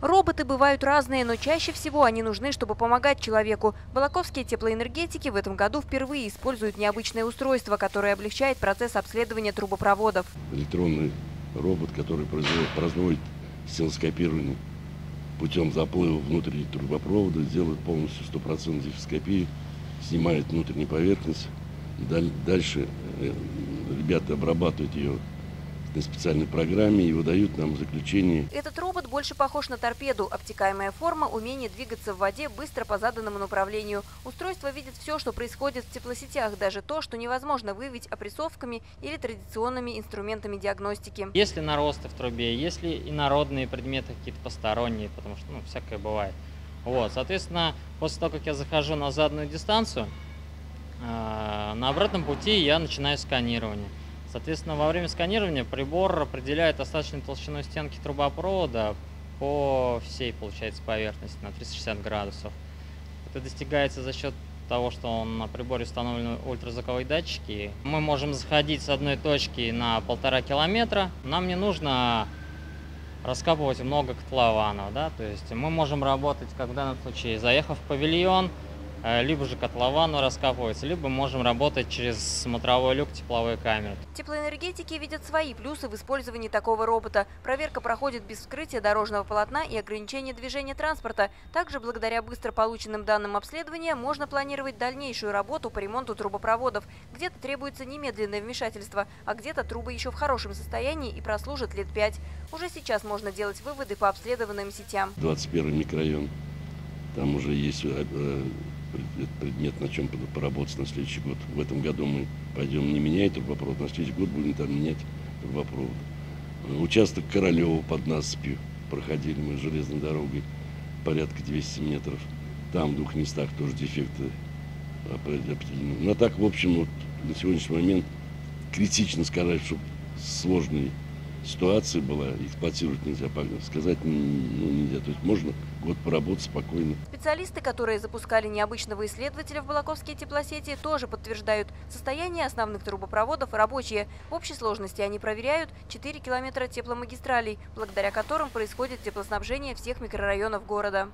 Роботы бывают разные, но чаще всего они нужны, чтобы помогать человеку. Балаковские теплоэнергетики в этом году впервые используют необычное устройство, которое облегчает процесс обследования трубопроводов. электронный робот, который производит, производит стеноскопирование путем заплыва внутренней трубопровода, делает полностью стопроцентную дефископию, снимает внутреннюю поверхность. Даль- Дальше э, ребята обрабатывают ее на специальной программе и выдают нам заключение Этот робот больше похож на торпеду. Обтекаемая форма, умение двигаться в воде быстро по заданному направлению. Устройство видит все, что происходит в теплосетях, даже то, что невозможно выявить опрессовками или традиционными инструментами диагностики. Если наросты в трубе, если инородные предметы какие-то посторонние, потому что, ну, всякое бывает. Вот, соответственно, после того, как я захожу на заданную дистанцию, э, на обратном пути я начинаю сканирование. Соответственно, во время сканирования прибор определяет остаточную толщину стенки трубопровода по всей, получается, поверхности на 360 градусов. Это достигается за счет того, что он на приборе установлены ультразвуковые датчики. Мы можем заходить с одной точки на полтора километра. Нам не нужно раскапывать много котлованов, да, то есть мы можем работать, как в данном случае, заехав в павильон, либо же котловану раскапывается, либо можем работать через смотровой люк тепловой камеры. Теплоэнергетики видят свои плюсы в использовании такого робота. Проверка проходит без вскрытия дорожного полотна и ограничения движения транспорта. Также, благодаря быстро полученным данным обследования, можно планировать дальнейшую работу по ремонту трубопроводов. Где-то требуется немедленное вмешательство, а где-то трубы еще в хорошем состоянии и прослужат лет пять. Уже сейчас можно делать выводы по обследованным сетям. 21 микрорайон. Там уже есть э, э, пред- предмет, на чем поработать на следующий год. В этом году мы пойдем не менять трубопровод, на следующий год будем там менять трубопровод. Э, Участок Королева под насыпью проходили мы железной дорогой порядка 200 метров. Там в двух местах тоже дефекты опре- определены. Но так, в общем, вот на сегодняшний момент критично сказать, что сложной ситуация была, эксплуатировать нельзя, сказать ну, нельзя. То есть можно год поработать спокойно. Специалисты, которые запускали необычного исследователя в Балаковские теплосети, тоже подтверждают, состояние основных трубопроводов рабочие. В общей сложности они проверяют 4 километра тепломагистралей, благодаря которым происходит теплоснабжение всех микрорайонов города.